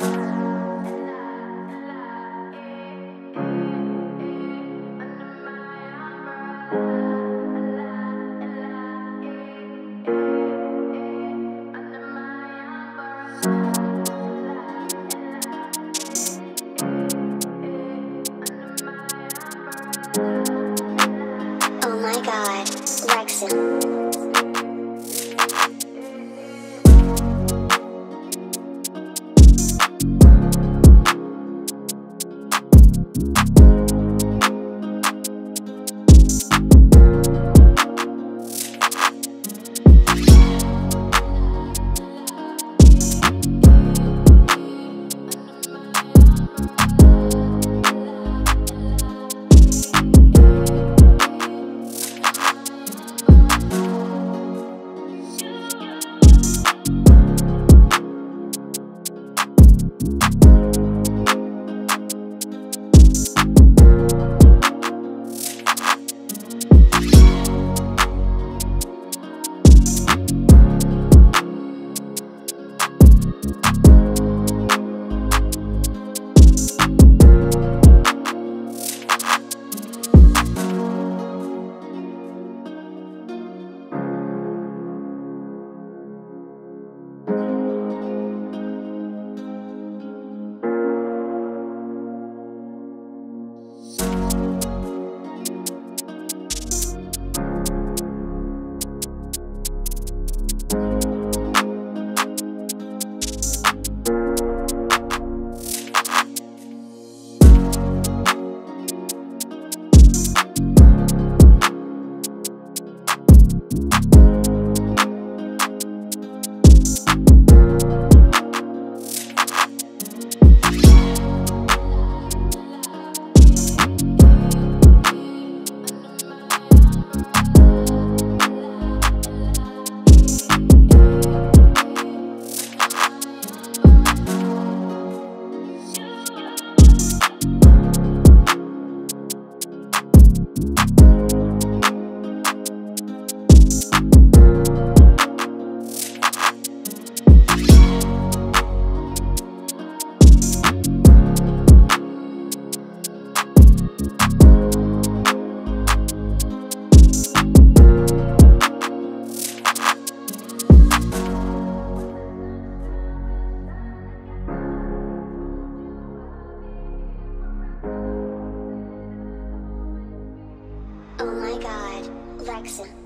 Oh my god, Lexan. My god, Lexan.